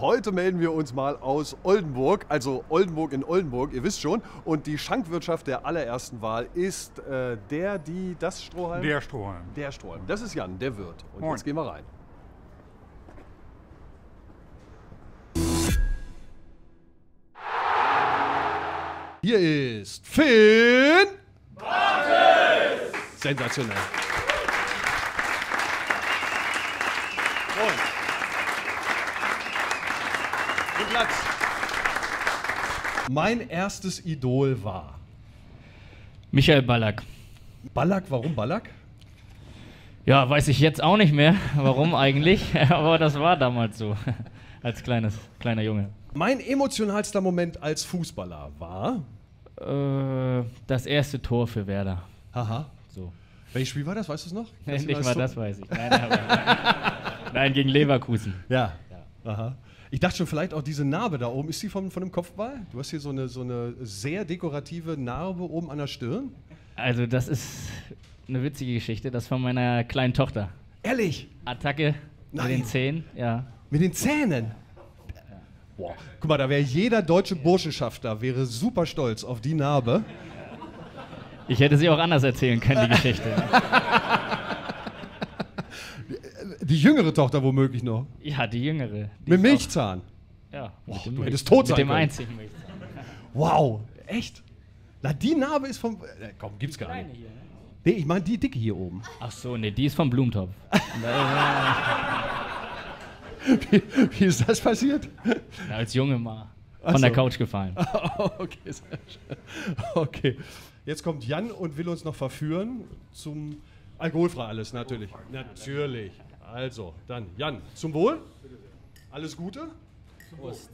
Heute melden wir uns mal aus Oldenburg, also Oldenburg in Oldenburg, ihr wisst schon. Und die Schankwirtschaft der allerersten Wahl ist äh, der, die, das Strohhalm? Der Strohhalm. Der Strohhalm. Das ist Jan, der Wirt. Und Moin. jetzt gehen wir rein. Hier ist Finn. Sensationell. Moin. Platz. Mein erstes Idol war Michael Ballack. Ballack. Warum Ballack? Ja, weiß ich jetzt auch nicht mehr, warum eigentlich, aber das war damals so, als kleines, kleiner Junge. Mein emotionalster Moment als Fußballer war. Äh, das erste Tor für Werder. Haha. So. Welches Spiel war das? Weißt du es noch? Du nicht das mal so- das weiß ich. Nein, aber, nein, gegen Leverkusen. Ja. Aha. Ich dachte schon, vielleicht auch diese Narbe da oben. Ist die von, von einem Kopfball? Du hast hier so eine, so eine sehr dekorative Narbe oben an der Stirn. Also das ist eine witzige Geschichte, das von meiner kleinen Tochter. Ehrlich? Attacke Nein. mit den Zehen, ja. Mit den Zähnen? Boah. Guck mal, da wäre jeder deutsche Burschenschafter wäre super stolz auf die Narbe. Ich hätte sie auch anders erzählen können, die Geschichte. Die jüngere Tochter womöglich noch. Ja, die jüngere. Die Mit Milchzahn. Auch, ja, Boah, mit du hättest tot mit sein dem können. einzigen Milchzahn. Wow. Echt? Na, die Narbe ist vom. Äh, komm, gibt's gar nicht. Nee, ich meine die dicke hier oben. Ach so, nee, die ist vom Blumentopf. Wie, wie ist das passiert? Ja, als Junge mal von der so. Couch gefallen. okay, sehr schön. Okay. Jetzt kommt Jan und will uns noch verführen zum alkoholfrei alles, natürlich. Natürlich. Also, dann Jan, zum Wohl. Alles Gute. Prost.